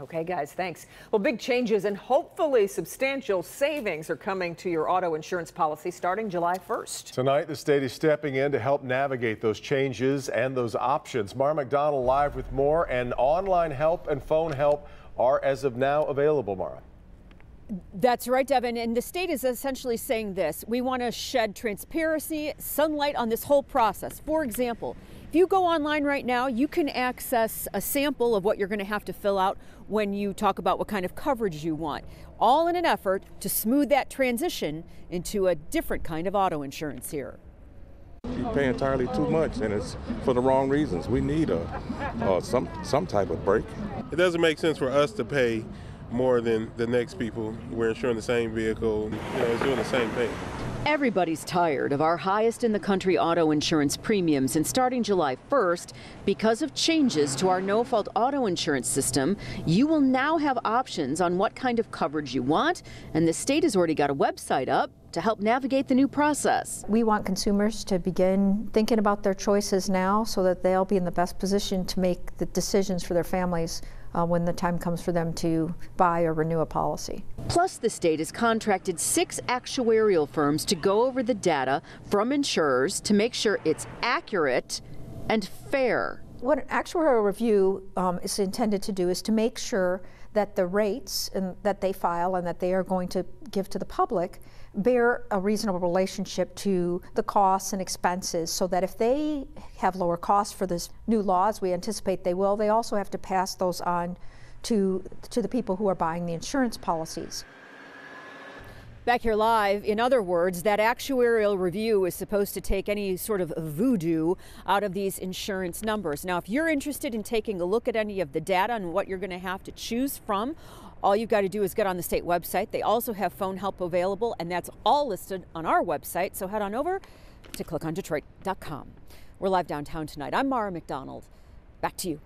Okay, guys, thanks. Well, big changes and hopefully substantial savings are coming to your auto insurance policy starting July 1st. Tonight, the state is stepping in to help navigate those changes and those options. Mara McDonald live with more, and online help and phone help are as of now available, Mara. That's right, Devin. And the state is essentially saying this we want to shed transparency, sunlight on this whole process. For example, if you go online right now, you can access a sample of what you're going to have to fill out when you talk about what kind of coverage you want, all in an effort to smooth that transition into a different kind of auto insurance here. You pay entirely too much, and it's for the wrong reasons. We need a, uh, some some type of break. It doesn't make sense for us to pay more than the next people. We're insuring the same vehicle. You know, it's doing the same thing. Everybody's tired of our highest in the country auto insurance premiums, and starting July 1st, because of changes to our no fault auto insurance system, you will now have options on what kind of coverage you want, and the state has already got a website up to help navigate the new process. We want consumers to begin thinking about their choices now so that they'll be in the best position to make the decisions for their families uh, when the time comes for them to buy or renew a policy. Plus, the state has contracted six actuarial firms to go over the data from insurers to make sure it's accurate and fair. What an actuarial review um, is intended to do is to make sure that the rates and, that they file and that they are going to give to the public bear a reasonable relationship to the costs and expenses so that if they have lower costs for this new laws, we anticipate they will, they also have to pass those on to, to the people who are buying the insurance policies. Back here live, in other words, that actuarial review is supposed to take any sort of voodoo out of these insurance numbers. Now, if you're interested in taking a look at any of the data and what you're going to have to choose from, all you've got to do is get on the state website. They also have phone help available, and that's all listed on our website. So head on over to clickondetroit.com. We're live downtown tonight. I'm Mara McDonald. Back to you.